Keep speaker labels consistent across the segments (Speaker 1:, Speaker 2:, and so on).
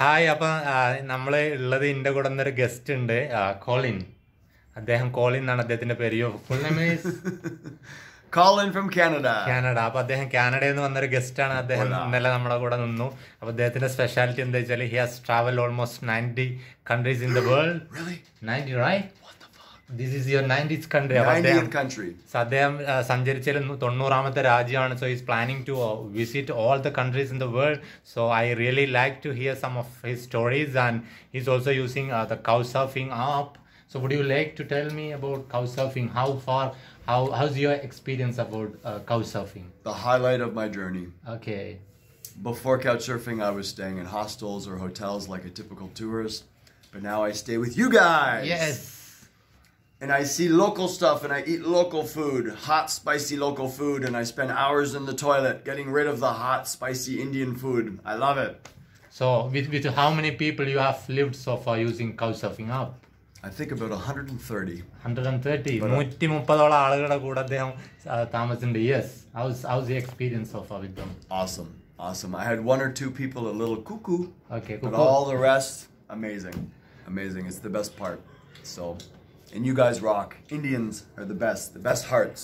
Speaker 1: Hi അപ്പം നമ്മൾ ഉള്ളത് എന്റെ കൂടെ ഒരു ഗസ്റ്റ് ഉണ്ട്. കോളിൻ അദ്ദേഹം കോളിൻ എന്നാണ് അദ്ദേഹത്തിന്റെ പേര്. Full
Speaker 2: Colin from Canada.
Speaker 1: Canada അപ്പൊ അദ്ദേഹം കാനഡയിൽ നിന്ന് വന്നൊരു ഗസ്റ്റ് ആണ്. അദ്ദേഹം ഇന്നലെ നമ്മുടെ കൂടെ നിന്നു. അപ്പൊ അദ്ദേഹത്തിന്റെ സ്പെഷ്യാലിറ്റി എന്താ വെച്ചാൽ he has travel almost ninety countries in
Speaker 2: the
Speaker 1: world? Ninety right this is your nineties country അദ്ദേഹം കൺട്രി അദ്ദേഹം സഞ്ചരിച്ചതിൽ തൊണ്ണൂറാമത്തെ രാജ്യമാണ് so is planning to visit all the countries in the world so I really like to hear some of his stories and is also using the couch surfing app So would you like to tell me about couch surfing? How far? How how's your experience about uh, couch surfing?
Speaker 2: The highlight of my journey.
Speaker 1: Okay.
Speaker 2: Before couch surfing, I was staying in hostels or hotels like a typical tourist, but now I stay with you guys.
Speaker 1: Yes
Speaker 2: And I see local stuff and I eat local food, hot, spicy local food, and I spend hours in the toilet getting rid of the hot, spicy Indian food. I love it.
Speaker 1: So, with, with how many people you have lived so far using cow surfing app?
Speaker 2: I think about 130.
Speaker 1: Hundred and thirty നൂറ്റി മുപ്പതോളം ആളുകളുടെ കൂടെ അദ്ദേഹം ആ, താമസിച്ചിട്ടുണ്ട് yes how's how's the experience of with them
Speaker 2: Awesome. Awesome. I had one or two people a little cuckoo,
Speaker 1: okay
Speaker 2: but all the rest, amazing. Amazing. It's the best part. So, and you guys rock. Indians are the best, the best hearts.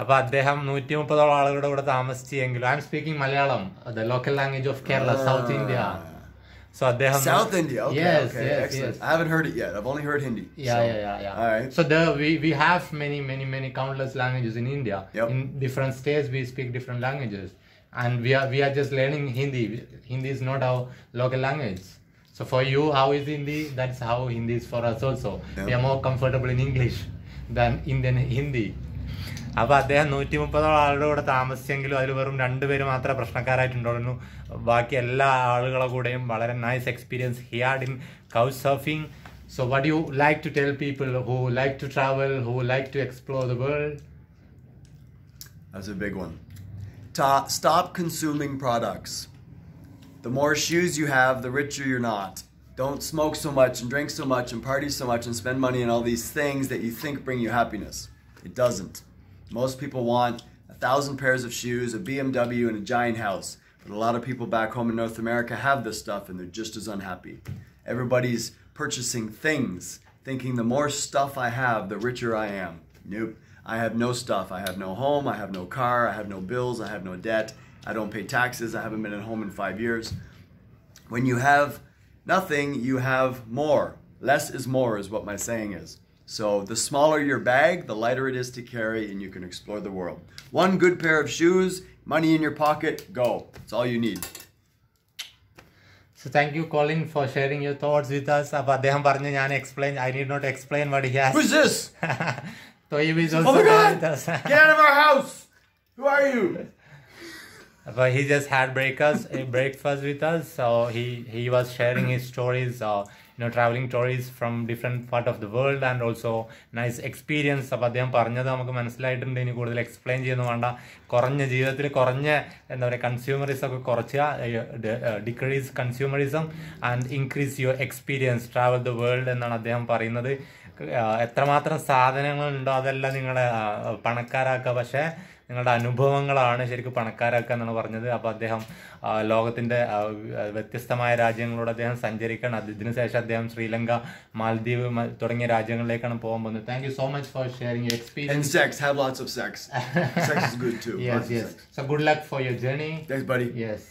Speaker 1: അപ്പൊ അദ്ദേഹം നൂറ്റി മുപ്പതോളം ആളുകളുടെ കൂടെ താമസിച്ചെങ്കിലും I'm speaking Malayalam the local language of Kerala south India so അദ്ദേഹം
Speaker 2: South India. Okay.
Speaker 1: Yes,
Speaker 2: okay.
Speaker 1: yes,
Speaker 2: Excellent.
Speaker 1: yes.
Speaker 2: I haven't heard it yet. I've only heard Hindi.
Speaker 1: Yeah,
Speaker 2: so-
Speaker 1: yeah, yeah, yeah.
Speaker 2: All right.
Speaker 1: So the we, we have many, many, many countless languages in India.
Speaker 2: Yep.
Speaker 1: In different states, we speak different languages, and we are we are just learning Hindi. Hindi is not our local language. So for you, how is Hindi? That's how Hindi is for us also. We are more comfortable in English than Indian Hindi. അപ്പൊ അദ്ദേഹം നൂറ്റി മുപ്പതോളം ആളുടെ കൂടെ താമസിച്ചെങ്കിലും അതിൽ വെറും രണ്ടുപേര് മാത്രമേ പ്രശ്നക്കാരായിട്ടുണ്ടായിരുന്നു ബാക്കി എല്ലാ ആളുകളെ കൂടെയും വളരെ nice experience he had in couch surfing so what you like to tell people who like to travel who like to explore the world
Speaker 2: That's a big one. Ta- stop consuming products. The more shoes you have, the richer you're not. Don't smoke so much and drink so much and party so much and spend money on all these things that you think bring you happiness. It doesn't. Most people want a thousand pairs of shoes, a BMW, and a giant house. But a lot of people back home in North America have this stuff and they're just as unhappy. Everybody's purchasing things, thinking the more stuff I have, the richer I am. Nope. I have no stuff. I have no home. I have no car. I have no bills. I have no debt. I don't pay taxes. I haven't been at home in five years. When you have nothing, you have more. Less is more, is what my saying is. So the smaller your bag, the lighter it is to carry, and you can explore the world. One good pair of shoes, money in your pocket, go. That's all you need.
Speaker 1: So thank you Colin for sharing your thoughts with us അപ്പൊ അദ്ദേഹം പറഞ്ഞു ഞാൻ explain I need not explain what he
Speaker 2: Who's
Speaker 1: has
Speaker 2: this?
Speaker 1: So he is
Speaker 2: Oh
Speaker 1: also
Speaker 2: my
Speaker 1: there
Speaker 2: God!
Speaker 1: with us.
Speaker 2: Get out of our house! Who are you?
Speaker 1: But he just had breakfast, a breakfast with us. So he he was sharing his stories, uh, you know, traveling stories from different part of the world and also nice experience. അപ്പോൾ അദ്ദേഹം പറഞ്ഞത് നമുക്ക് മനസ്സിലായിട്ടുണ്ട് ഇനി കൂടുതൽ explain ചെയ്യുന്നു വേണ്ട കുറഞ്ഞ ജീവിതത്തിൽ കുറഞ്ഞ എന്താ പറയുക കൺസ്യൂമറിസം ഒക്കെ കുറച്ചുക decrease consumerism and increase your experience travel the world എന്നാണ് അദ്ദേഹം പറയുന്നത് എത്രമാത്രം സാധനങ്ങളുണ്ടോ അതെല്ലാം നിങ്ങളെ പണക്കാരാക്കുക പക്ഷേ നിങ്ങളുടെ അനുഭവങ്ങളാണ് ശരിക്കും പണക്കാരാക്കുക എന്നാണ് പറഞ്ഞത്. അപ്പോൾ അദ്ദേഹം ലോകത്തിന്റെ വ്യത്യസ്തമായ രാജ്യങ്ങളോട് അദ്ദേഹം സഞ്ചരിക്കണം. അതിന് ശേഷം അദ്ദേഹം ശ്രീലങ്ക മാലദ്വീപ് തുടങ്ങിയ രാജ്യങ്ങളിലേക്കാണ് പോകാൻ പോകുന്നത്. Thank you so much for sharing experience
Speaker 2: sex have lots of sex sex is good to
Speaker 1: yes yes so good luck for your journey
Speaker 2: yes buddy
Speaker 1: yes